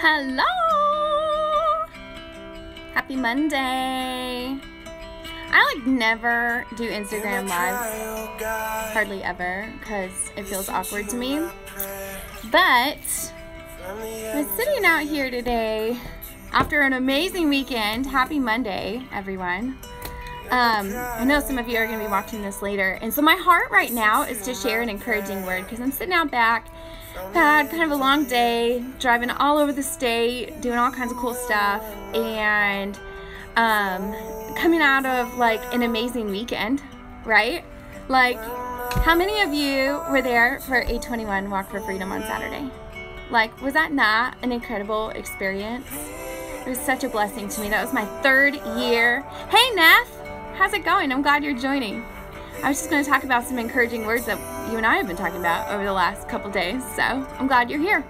Hello! Happy Monday! I like never do Instagram lives, hardly ever, because it feels awkward to me. But I'm sitting out here today after an amazing weekend. Happy Monday, everyone. Um, I know some of you are going to be watching this later. And so my heart right now is to share an encouraging word because I'm sitting out back, had kind of a long day, driving all over the state, doing all kinds of cool stuff, and um, coming out of like an amazing weekend, right? Like, how many of you were there for A21 Walk for Freedom on Saturday? Like, was that not an incredible experience? It was such a blessing to me. That was my third year. Hey, Neff! How's it going? I'm glad you're joining. I was just going to talk about some encouraging words that you and I have been talking about over the last couple days, so I'm glad you're here.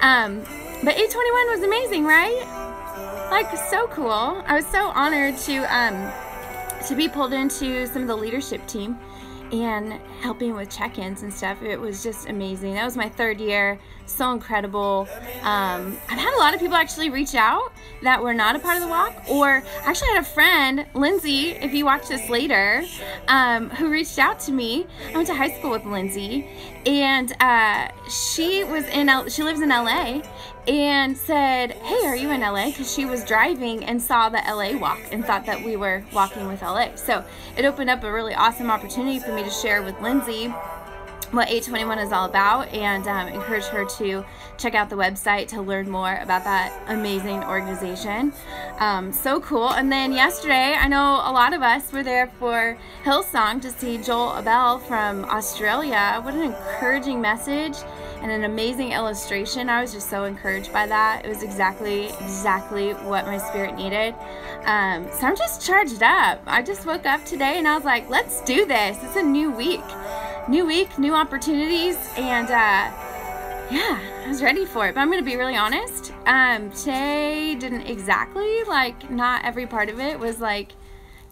Um, but A21 was amazing, right? Like, so cool. I was so honored to, um, to be pulled into some of the leadership team and helping with check-ins and stuff. It was just amazing. That was my third year. So incredible. Um, I've had a lot of people actually reach out that were not a part of the walk, or actually had a friend, Lindsay, if you watch this later, um, who reached out to me. I went to high school with Lindsay, and uh, she was in L- she lives in LA, and said, Hey, are you in LA? Because she was driving and saw the LA walk and thought that we were walking with LA. So it opened up a really awesome opportunity for me to share with Lindsay what A21 is all about and um, encourage her to check out the website to learn more about that amazing organization. Um, so cool. And then yesterday, I know a lot of us were there for Hillsong to see Joel A'Bell from Australia. What an encouraging message and an amazing illustration. I was just so encouraged by that. It was exactly, exactly what my spirit needed. Um, so I'm just charged up. I just woke up today and I was like, let's do this. It's a new week. New week, new opportunities, and uh, yeah, I was ready for it. But I'm to be really honest. Um, today didn't exactly, like, not every part of it was like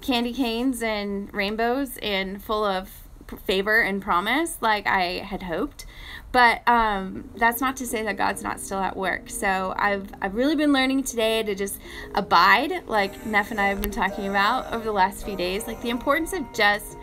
candy canes and rainbows and full of favor and promise like I had hoped. But um, that's not to say that God's not still at work. So I've, I've really been learning today to just abide, like Neff and I have been talking about over the last few days, like the importance of just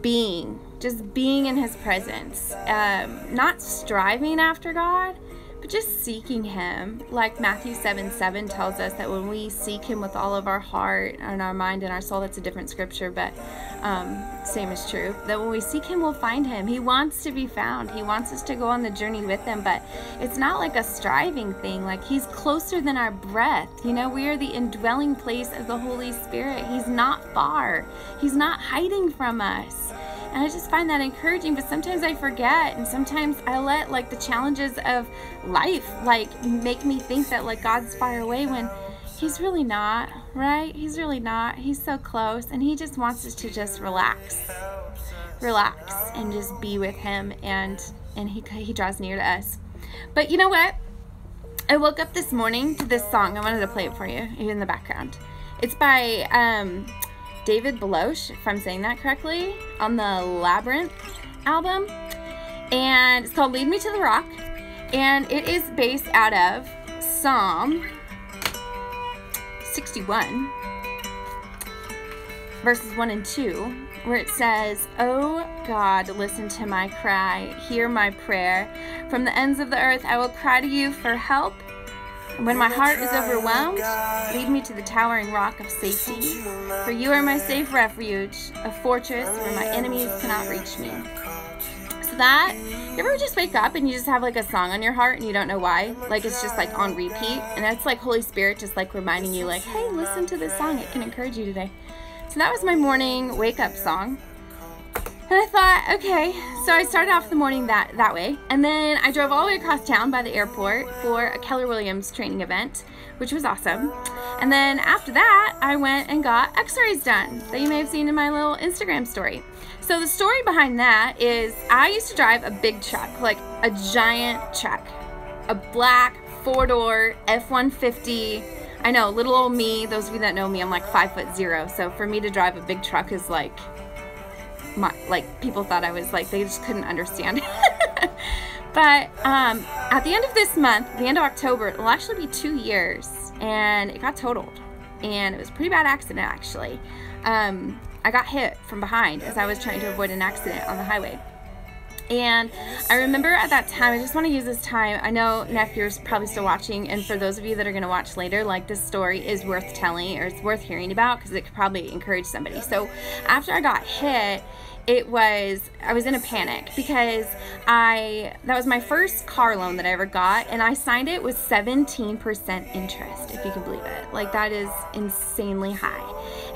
being, just being in His presence, um, not striving after God, but just seeking Him. Like Matthew 7 7 tells us that when we seek Him with all of our heart and our mind and our soul, that's a different scripture, but um, same is true. That when we seek Him, we'll find Him. He wants to be found, He wants us to go on the journey with Him, but it's not like a striving thing. Like He's closer than our breath. You know, we are the indwelling place of the Holy Spirit. He's not far, He's not hiding from us. And I just find that encouraging, but sometimes I forget and sometimes I let like the challenges of life like make me think that like God's far away when he's really not, right? He's really not. He's so close and he just wants us to just relax. Relax and just be with him and and he he draws near to us. But you know what? I woke up this morning to this song. I wanted to play it for you in the background. It's by um David Baloche, if I'm saying that correctly, on the Labyrinth album. And it's called Lead Me to the Rock. And it is based out of Psalm 61, verses 1 and 2, where it says, Oh God, listen to my cry, hear my prayer. From the ends of the earth I will cry to you for help. When my heart is overwhelmed, lead me to the towering rock of safety. For you are my safe refuge, a fortress where my enemies cannot reach me. So that, you ever just wake up and you just have like a song on your heart and you don't know why? Like it's just like on repeat. And that's like Holy Spirit just like reminding you, like, hey, listen to this song. It can encourage you today. So that was my morning wake up song. And I thought, okay, so I started off the morning that, that way. And then I drove all the way across town by the airport for a Keller Williams training event, which was awesome. And then after that, I went and got x-rays done that you may have seen in my little Instagram story. So the story behind that is I used to drive a big truck, like a giant truck, a black four-door F-150. I know, little old me, those of you that know me, I'm like five foot zero. So for me to drive a big truck is like my like people thought I was like they just couldn't understand. But um, at the end of this month, the end of October, it'll actually be two years, and it got totaled. And it was pretty bad accident, actually. Um, I got hit from behind as I was trying to avoid an accident on the highway. And I remember at that time, I just want to use this time. I know Nephew's probably still watching, and for those of you that are going to watch later, like this story is worth telling or it's worth hearing about because it could probably encourage somebody. So after I got hit, it was I was in a panic because I that was my first car loan that I ever got and I signed it with 17% interest if you can believe it. Like that is insanely high.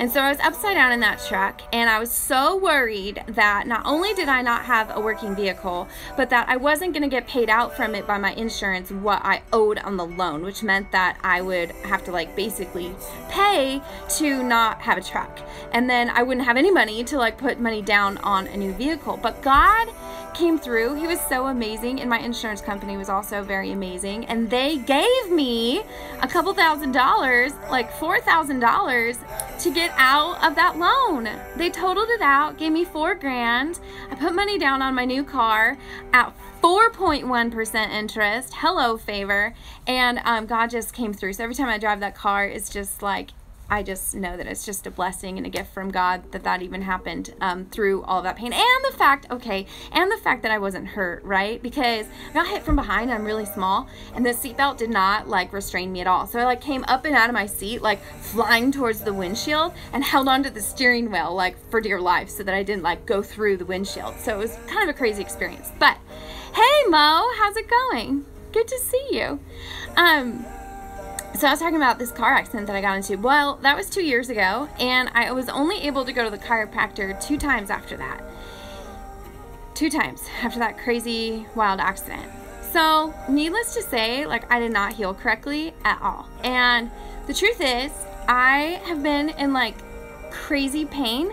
And so I was upside down in that truck and I was so worried that not only did I not have a working vehicle but that I wasn't going to get paid out from it by my insurance what I owed on the loan which meant that I would have to like basically pay to not have a truck. And then I wouldn't have any money to like put money down on a new vehicle. But God came through. He was so amazing, and my insurance company was also very amazing. And they gave me a couple thousand dollars, like four thousand dollars, to get out of that loan. They totaled it out, gave me four grand. I put money down on my new car at 4.1% interest. Hello, favor. And um, God just came through. So every time I drive that car, it's just like I just know that it's just a blessing and a gift from God that that even happened um, through all that pain. And the fact, okay, and the fact that I wasn't hurt, right? Because I got hit from behind, I'm really small, and the seatbelt did not like restrain me at all. So I like came up and out of my seat, like flying towards the windshield and held onto the steering wheel, like for dear life, so that I didn't like go through the windshield. So it was kind of a crazy experience. But hey, Mo, how's it going? Good to see you. Um, so I was talking about this car accident that I got into. Well, that was two years ago, and I was only able to go to the chiropractor two times after that. Two times after that crazy, wild accident. So, needless to say, like, I did not heal correctly at all. And the truth is, I have been in like crazy pain,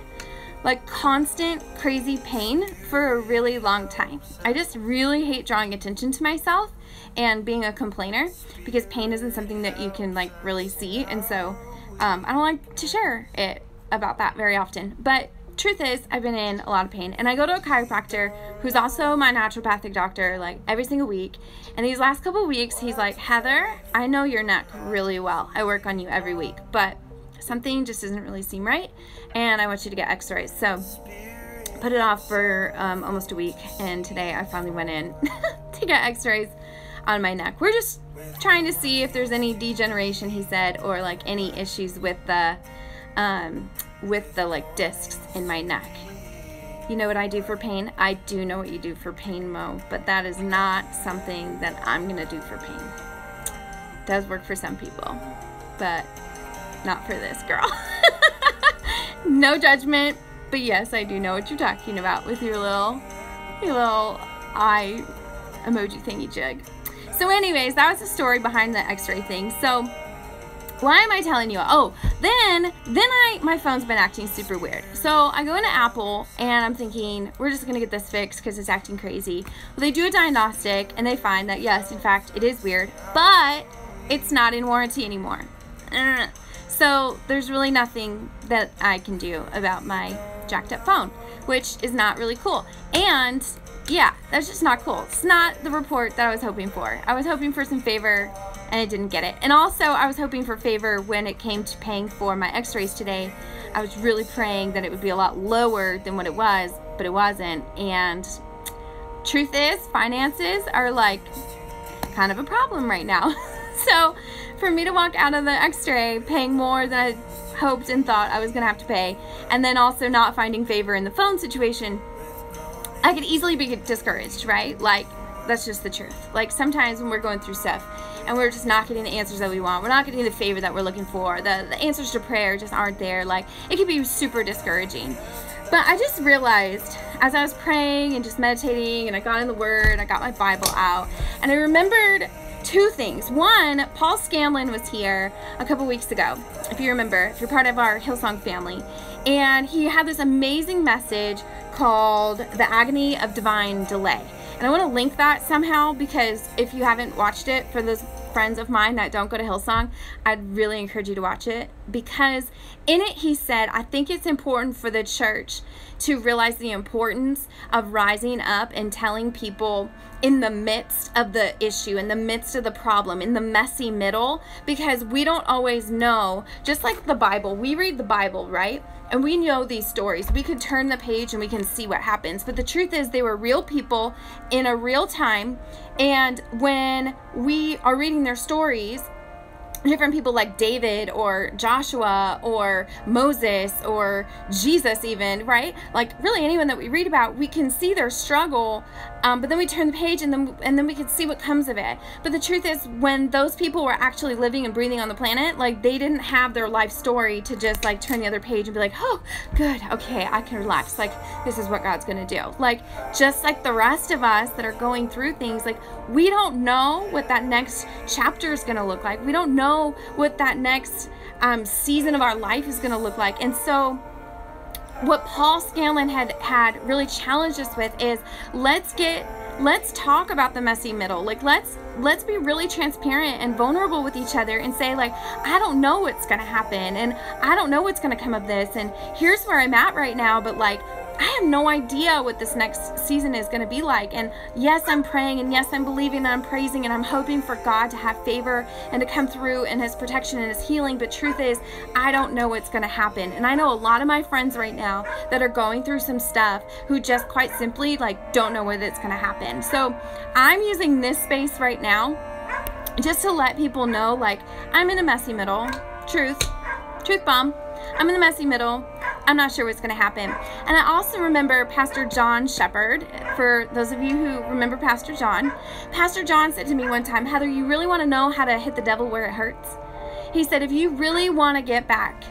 like constant crazy pain for a really long time. I just really hate drawing attention to myself and being a complainer because pain isn't something that you can like really see and so um, I don't like to share it about that very often. But truth is I've been in a lot of pain and I go to a chiropractor who's also my naturopathic doctor like every single week. And these last couple weeks he's like Heather I know your neck really well. I work on you every week but something just doesn't really seem right and I want you to get x-rays. So put it off for um, almost a week and today I finally went in to get x-rays on my neck. We're just trying to see if there's any degeneration, he said, or like any issues with the um, with the like discs in my neck. You know what I do for pain? I do know what you do for pain, Mo, but that is not something that I'm gonna do for pain. It does work for some people, but not for this girl. no judgment, but yes, I do know what you're talking about with your little, your little eye emoji thingy jig. So anyways, that was the story behind the x-ray thing. So why am I telling you? Oh, then then I my phone's been acting super weird. So I go into Apple and I'm thinking we're just gonna get this fixed because it's acting crazy. Well, they do a diagnostic and they find that yes, in fact, it is weird, but it's not in warranty anymore. Uh, so there's really nothing that I can do about my jacked up phone, which is not really cool. And yeah, that's just not cool. It's not the report that I was hoping for. I was hoping for some favor and I didn't get it. And also, I was hoping for favor when it came to paying for my x rays today. I was really praying that it would be a lot lower than what it was, but it wasn't. And truth is, finances are like kind of a problem right now. so, for me to walk out of the x ray paying more than I hoped and thought I was going to have to pay, and then also not finding favor in the phone situation I could easily be discouraged, right? Like, that's just the truth. Like, sometimes when we're going through stuff and we're just not getting the answers that we want, we're not getting the favor that we're looking for, the, the answers to prayer just aren't there, like, it can be super discouraging. But I just realized as I was praying and just meditating, and I got in the Word, I got my Bible out, and I remembered two things. One, Paul Scanlon was here a couple weeks ago, if you remember, if you're part of our Hillsong family. And he had this amazing message called The Agony of Divine Delay. And I want to link that somehow because if you haven't watched it, for those friends of mine that don't go to Hillsong, I'd really encourage you to watch it because in it he said, I think it's important for the church to realize the importance of rising up and telling people in the midst of the issue, in the midst of the problem, in the messy middle, because we don't always know. Just like the Bible, we read the Bible, right? And we know these stories. We could turn the page and we can see what happens. But the truth is, they were real people in a real time. And when we are reading their stories, different people like David or Joshua or Moses or Jesus, even, right? Like, really, anyone that we read about, we can see their struggle, um, but then we turn the page and then, and then we can see what comes of it. But the truth is, when those people were actually living and breathing on the planet, like, they didn't have their life story to just like turn the other page and be like, oh, good, okay, I can relax. Like, this is what God's gonna do. Like, just like the rest of us that are going through things, like, we don't know what that next chapter is gonna look like. We don't know what that next um, season of our life is to look like. And so, what Paul Scanlon had had really challenged us with is let's get let's talk about the messy middle. Like let's let's be really transparent and vulnerable with each other and say like I don't know what's going to happen and I don't know what's going to come of this and here's where I'm at right now, but like I have no idea what this next season is going to be like. And yes, I'm praying, and yes, I'm believing, and I'm praising, and I'm hoping for God to have favor and to come through and His protection and His healing. But truth is, I don't know what's going to happen. And I know a lot of my friends right now that are going through some stuff who just quite simply like don't know whether it's going to happen. So I'm using this space right now just to let people know like I'm in a messy middle. Truth. Truth bomb. I'm in the messy middle. I'm not sure what's going to happen. And I also remember Pastor John Shepard. For those of you who remember Pastor John, Pastor John said to me one time, Heather, you really want to know how to hit the devil where it hurts? He said, if you really want to get back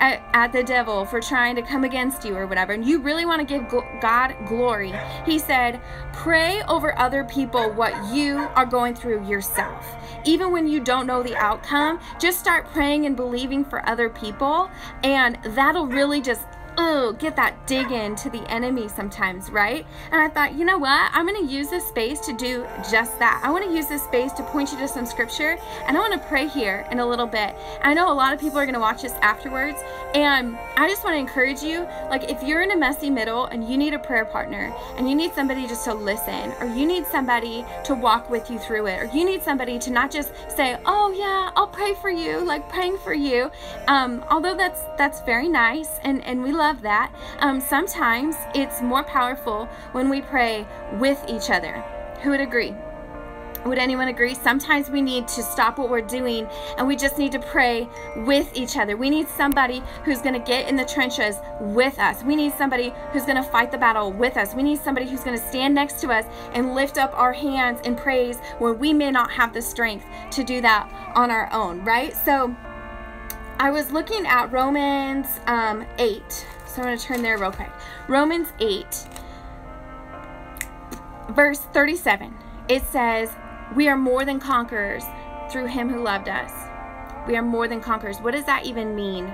at, at, the devil for trying to come against you or whatever, and you really want to give God glory, he said, pray over other people what you are going through yourself. Even when you don't know the outcome, just start praying and believing for other people, and that'll really just oh, get that dig into the enemy sometimes, right? And I thought, you know what? I'm going to use this space to do just that. I want to use this space to point you to some scripture, and I want to pray here in a little bit. I know a lot of people are going to watch this afterwards, and I just want to encourage you like, if you're in a messy middle and you need a prayer partner, and you need somebody just to listen, or you need somebody to walk with you through it, or you need somebody to not just say, oh, yeah, I'll pray for you, like praying for you. Um, although that's that's very nice, and, and we love love that. Um, sometimes it's more powerful when we pray with each other. Who would agree? Would anyone agree? Sometimes we need to stop what we're doing and we just need to pray with each other. We need somebody who's going to get in the trenches with us. We need somebody who's going to fight the battle with us. We need somebody who's going to stand next to us and lift up our hands in praise when we may not have the strength to do that on our own, right? So I was looking at Romans um, 8. So I'm going to turn there real quick. Romans 8, verse 37. It says, We are more than conquerors through him who loved us. We are more than conquerors. What does that even mean?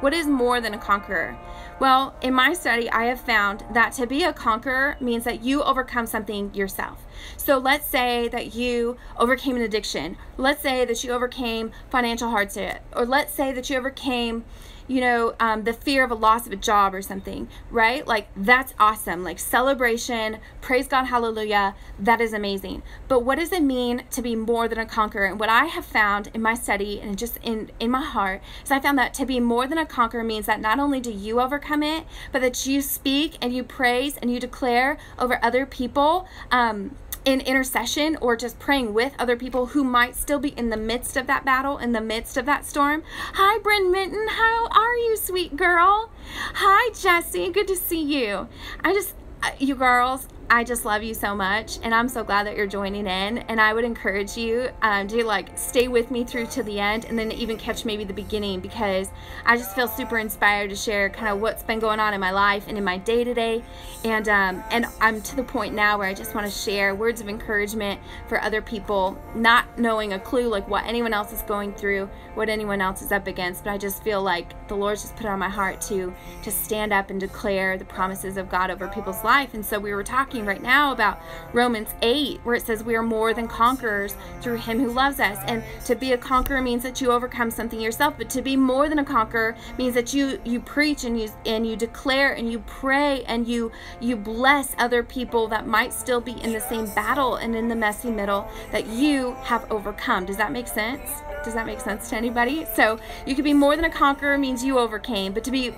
What is more than a conqueror? Well, in my study, I have found that to be a conqueror means that you overcome something yourself. So let's say that you overcame an addiction. Let's say that you overcame financial hardship. Or let's say that you overcame you know, um, the fear of a loss of a job or something, right? Like, that's awesome. Like, celebration, praise God, hallelujah, that is amazing. But what does it mean to be more than a conqueror? And what I have found in my study and just in, in my heart is I found that to be more than a conqueror means that not only do you overcome it, but that you speak and you praise and you declare over other people. Um, in intercession or just praying with other people who might still be in the midst of that battle, in the midst of that storm. Hi, Bryn Minton. How are you, sweet girl? Hi, Jesse. Good to see you. I just, uh, you girls, I just love you so much, and I'm so glad that you're joining in. And I would encourage you um, to like stay with me through to the end, and then even catch maybe the beginning because I just feel super inspired to share kind of what's been going on in my life and in my day to day. And um, and I'm to the point now where I just want to share words of encouragement for other people, not knowing a clue like what anyone else is going through, what anyone else is up against. But I just feel like the Lord's just put on my heart to to stand up and declare the promises of God over people's life. And so we were talking talking right now about Romans 8, where it says we are more than conquerors through him who loves us. And to be a conqueror means that you overcome something yourself, but to be more than a conqueror means that you you preach and you and you declare and you pray and you you bless other people that might still be in the same battle and in the messy middle that you have overcome. Does that make sense? Does that make sense to anybody? So you could be more than a conqueror means you overcame, but to be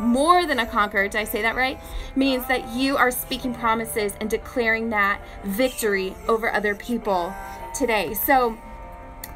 more than a conqueror, did I say that right? Means that you are speaking promises and declaring that victory over other people today. So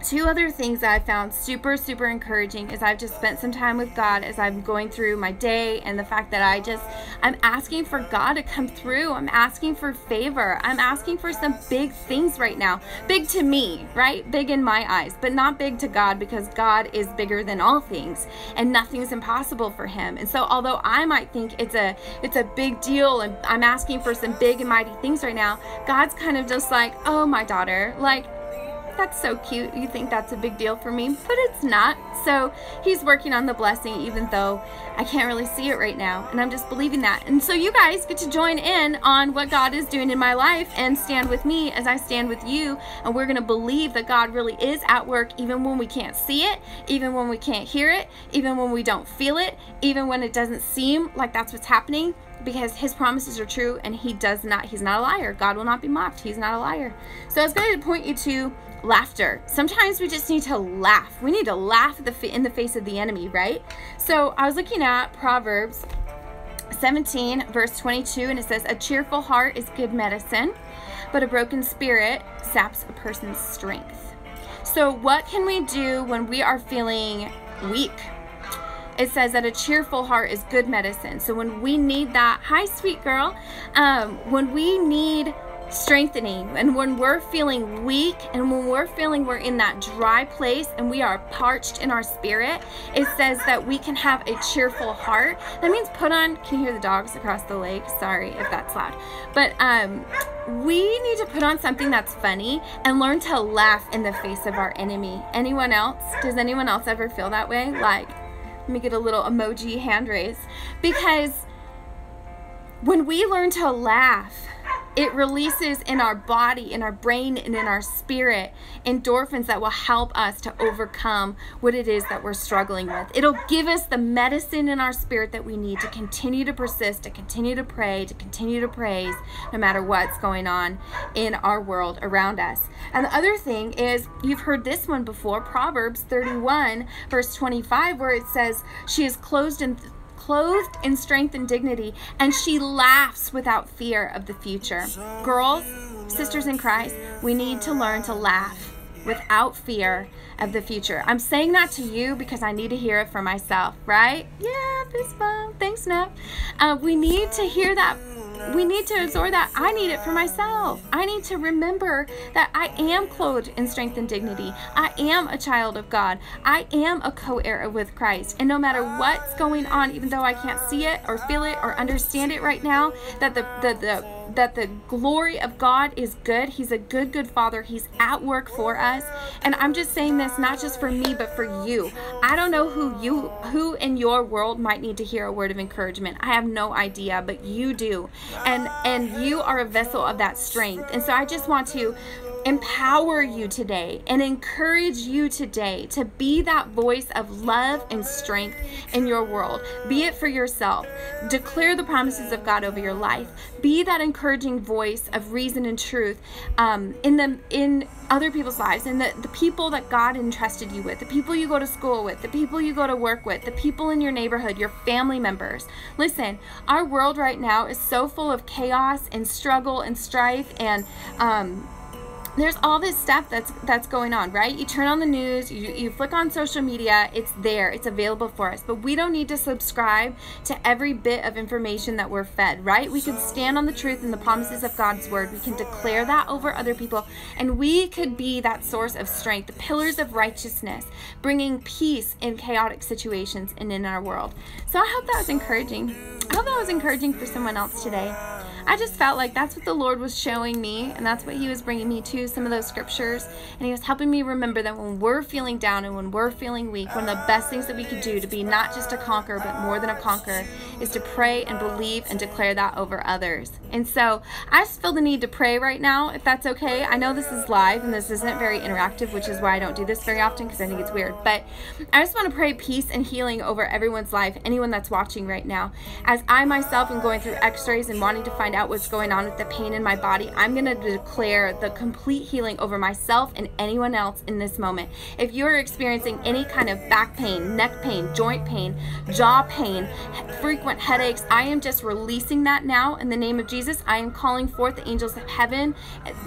two other things that I found super, super encouraging is I've just spent some time with God as I'm going through my day and the fact that I just, I'm asking for God to come through. I'm asking for favor. I'm asking for some big things right now. Big to me, right? Big in my eyes, but not big to God because God is bigger than all things and nothing's impossible for him. And so although I might think it's a, it's a big deal and I'm asking for some big and mighty things right now, God's kind of just like, oh, my daughter, like, that's so cute. You think that's a big deal for me, but it's not. So he's working on the blessing, even though I can't really see it right now. And I'm just believing that. And so you guys get to join in on what God is doing in my life and stand with me as I stand with you. And we're going to believe that God really is at work, even when we can't see it, even when we can't hear it, even when we don't feel it, even when it doesn't seem like that's what's happening because his promises are true and he does not he's not a liar god will not be mocked he's not a liar so i was going to point you to laughter. Sometimes we just need to laugh. We need to laugh the in the face of the enemy, right? So I was looking at Proverbs 17, verse 22, and it says, A cheerful heart is good medicine, but a broken spirit saps a person's strength. So, what can we do when we are feeling weak? It says that a cheerful heart is good medicine. So, when we need that, hi, sweet girl, um, when we need strengthening. And when we're feeling weak and when we're feeling we're in that dry place and we are parched in our spirit, it says that we can have a cheerful heart. That means put on, can you hear the dogs across the lake? Sorry if that's loud. But um, we need to put on something that's funny and learn to laugh in the face of our enemy. Anyone else? Does anyone else ever feel that way? Like, let me get a little emoji hand raise. Because when we learn to laugh, it releases in our body, in our brain, and in our spirit endorphins that will help us to overcome what it is that we're struggling with. It'll give us the medicine in our spirit that we need to continue to persist, to continue to pray, to continue to praise, no matter what's going on in our world around us. And the other thing is, you've heard this one before Proverbs 31, verse 25, where it says, She is closed in clothed in strength and dignity, and she laughs without fear of the future. Girls, sisters in Christ, we need to learn to laugh without fear of the future. I'm saying that to you because I need to hear it for myself, right? Yeah, fist. Thanks, Nev. Uh, we need to hear that we need to absorb that I need it for myself. I need to remember that I am clothed in strength and dignity. I am a child of God. I am a co heir with Christ. And no matter what's going on, even though I can't see it or feel it or understand it right now, that the, the, the that the glory of God is good. He's a good, good Father. He's at work for us. And I'm just saying this not just for me, but for you. I don't know who you, who in your world might need to hear a word of encouragement. I have no idea, but you do. And, and you are a vessel of that strength. And so I just want to empower you today and encourage you today to be that voice of love and strength in your world. Be it for yourself. Declare the promises of God over your life. Be that encouraging voice of reason and truth um, in the in other people's lives and the, the people that God entrusted you with, the people you go to school with, the people you go to work with, the people in your neighborhood, your family members. Listen, our world right now is so full of chaos and struggle and strife and um, there's all this stuff that's that's going on right? You turn on the news you, you flick on social media it's there it's available for us. But we don't need to subscribe to every bit of information that we're fed right? We can stand on the truth and the promises of god's word. We can declare that over other people. And we could be that source of strength the pillars of righteousness bringing peace in chaotic situations and in our world. So i hope that was encouraging. I hope that was encouraging for someone else today I just felt like that's what the Lord was showing me, and that's what He was bringing me to some of those scriptures. And He was helping me remember that when we're feeling down and when we're feeling weak, one of the best things that we could do to be not just a conqueror, but more than a conqueror, is to pray and believe and declare that over others. And so I just feel the need to pray right now, if that's okay. I know this is live and this isn't very interactive, which is why I don't do this very often because I think it's weird. But I just want to pray peace and healing over everyone's life, anyone that's watching right now. As I myself am going through x rays and wanting to find out what's going on with the pain in my body, I'm going to declare the complete healing over myself and anyone else in this moment. If you're experiencing any kind of back pain, neck pain, joint pain, jaw pain, frequent headaches, I am just releasing that now in the name of Jesus. I am calling forth the angels of heaven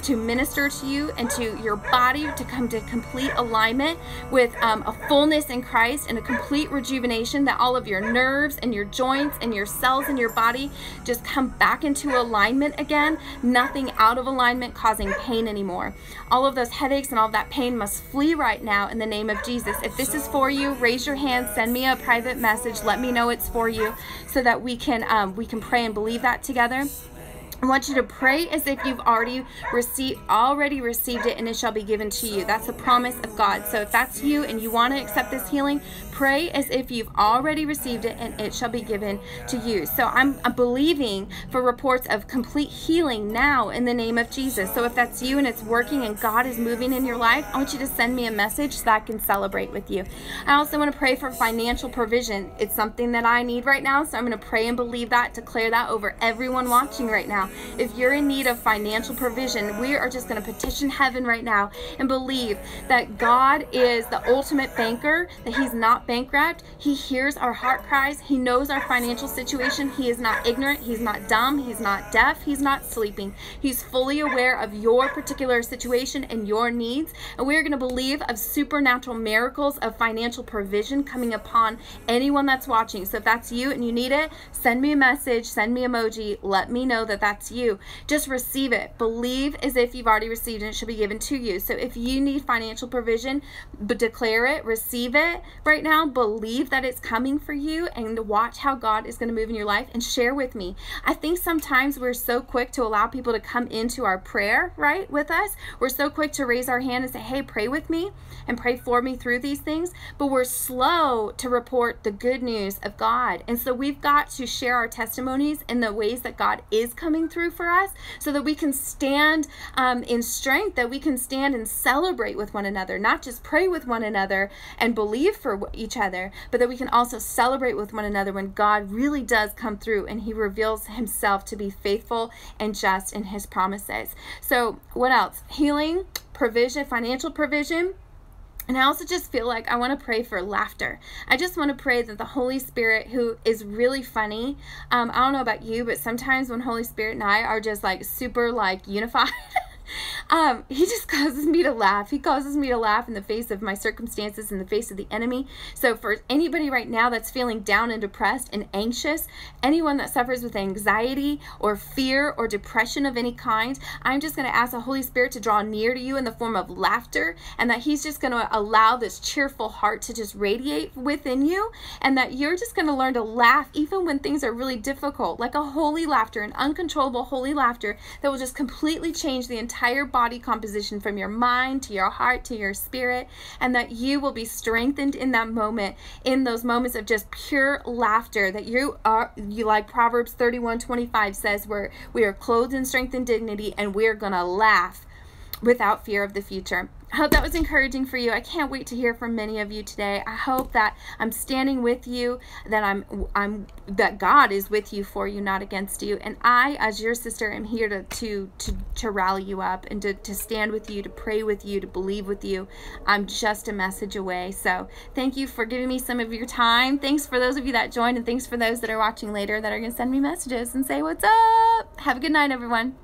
to minister to you and to your body to come to complete alignment with um, a fullness in Christ and a complete rejuvenation that all of your nerves and your joints and your cells in your body just come back into alignment again. Nothing out of alignment causing pain anymore. All of those headaches and all of that pain must flee right now in the name of Jesus. If this is for you, raise your hand, send me a private message, let me know it's for you so that we can um, we can pray and believe that together. I want you to pray as if you've already received already received it and it shall be given to you. That's a promise of God. So if that's you and you want to accept this healing, pray as if you've already received it and it shall be given to you. So I'm, believing for reports of complete healing now in the name of Jesus. So if that's you and it's working and God is moving in your life, I want you to send me a message so I can celebrate with you. I also want to pray for financial provision. It's something that I need right now, so I'm going to pray and believe that, declare that over everyone watching right now. If you're in need of financial provision, we are just going to petition heaven right now and believe that God is the ultimate banker, that He's not bankrupt. He hears our heart cries. He knows our financial situation. He is not ignorant. He's not dumb. He's not deaf. He's not sleeping. He's fully aware of your particular situation and your needs. And we're going to believe of supernatural miracles of financial provision coming upon anyone that's watching. So if that's you and you need it, send me a message, send me emoji, let me know that that's you. Just receive it. Believe as if you've already received it. It should be given to you. So if you need financial provision, but declare it, receive it right now. Believe that it's coming for you and watch how God is going to move in your life and share with me. I think sometimes we're so quick to allow people to come into our prayer, right, with us. We're so quick to raise our hand and say, hey, pray with me and pray for me through these things. But we're slow to report the good news of God. And so we've got to share our testimonies in the ways that God is coming through through for us so that we can stand um, in strength, that we can stand and celebrate with one another, not just pray with one another and believe for each other, but that we can also celebrate with one another when God really does come through and he reveals himself to be faithful and just in his promises. So, what else? Healing, provision, financial provision and I also just feel like I want to pray for laughter. I just want to pray that the Holy Spirit, who is really funny, um, I don't know about you, but sometimes when Holy Spirit and I are just like super like unified. Um, he just causes me to laugh. He causes me to laugh in the face of my circumstances, in the face of the enemy. So, for anybody right now that's feeling down and depressed and anxious, anyone that suffers with anxiety or fear or depression of any kind, I'm just going to ask the Holy Spirit to draw near to you in the form of laughter, and that He's just going to allow this cheerful heart to just radiate within you, and that you're just going to learn to laugh even when things are really difficult, like a holy laughter, an uncontrollable holy laughter that will just completely change the entire body body composition from your mind to your heart to your spirit, and that you will be strengthened in that moment, in those moments of just pure laughter. That you are, you like Proverbs 31 25 says, where we are clothed in strength and dignity, and we're going to laugh without fear of the future. I hope that was encouraging for you. I can't wait to hear from many of you today. I hope that I'm standing with you, that I'm I'm that God is with you for you, not against you. And I, as your sister, am here to to to, to rally you up and to, to stand with you, to pray with you, to believe with you. I'm just a message away. So thank you for giving me some of your time. Thanks for those of you that joined, and thanks for those that are watching later that are gonna send me messages and say what's up. Have a good night, everyone.